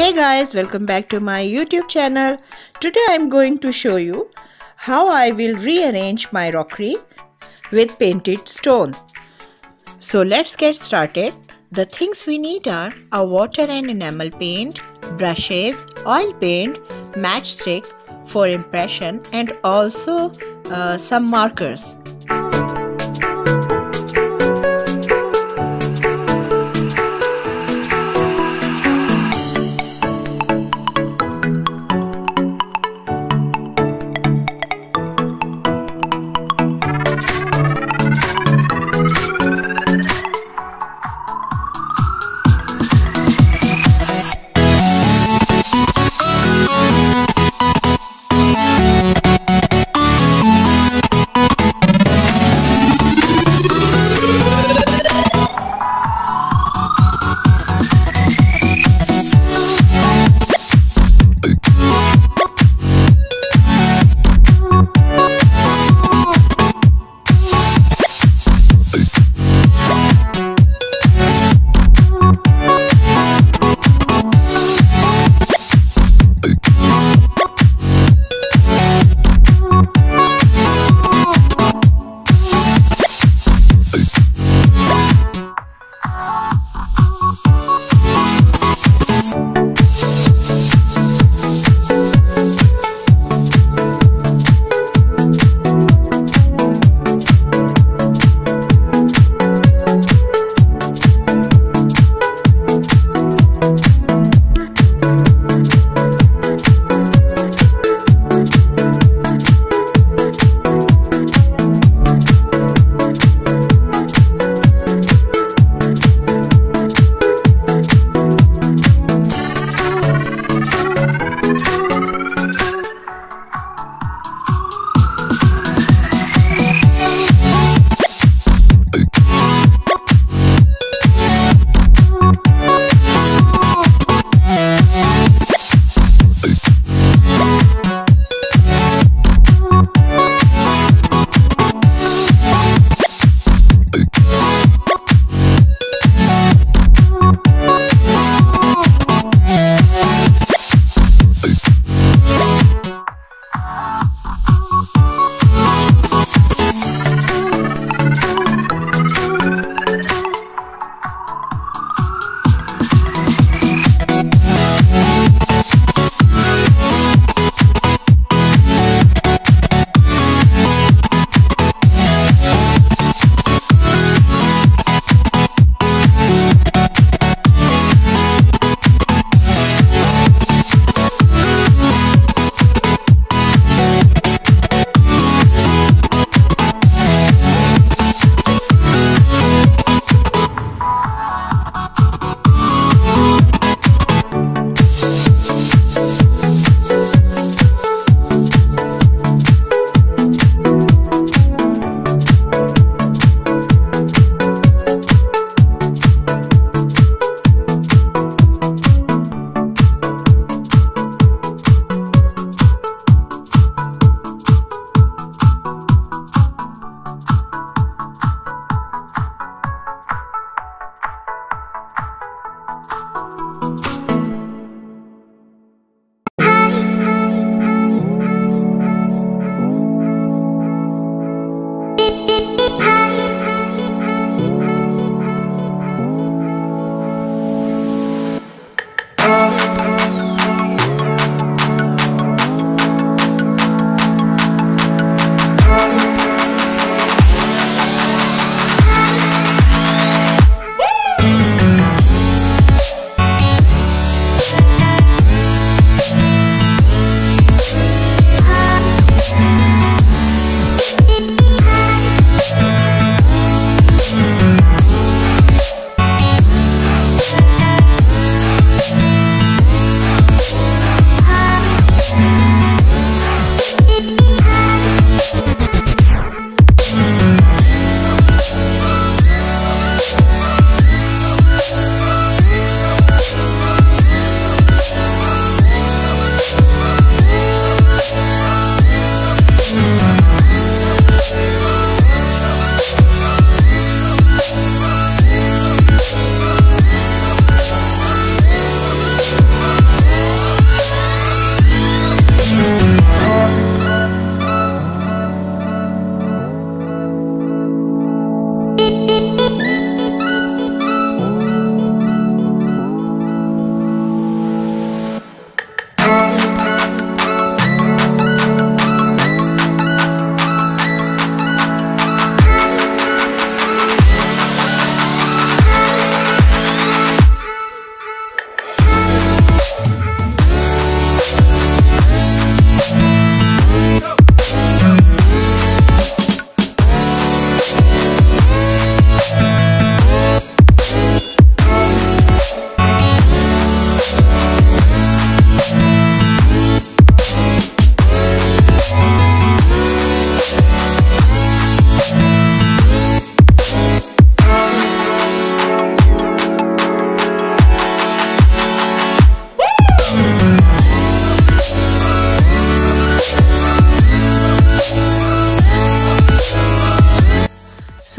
Hey guys, welcome back to my YouTube channel. Today I'm going to show you how I will rearrange my rockery with painted stone. So let's get started. The things we need are a water and enamel paint, brushes, oil paint, matchstick for impression and also uh, some markers.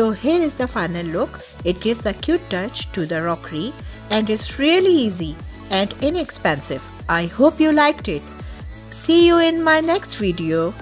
So here is the final look. It gives a cute touch to the rockery and is really easy and inexpensive. I hope you liked it. See you in my next video.